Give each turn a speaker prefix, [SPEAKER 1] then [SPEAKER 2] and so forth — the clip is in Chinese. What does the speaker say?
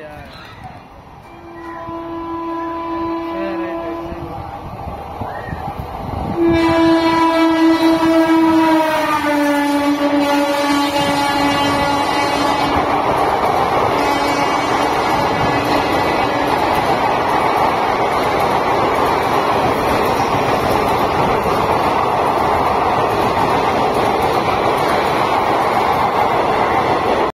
[SPEAKER 1] 家。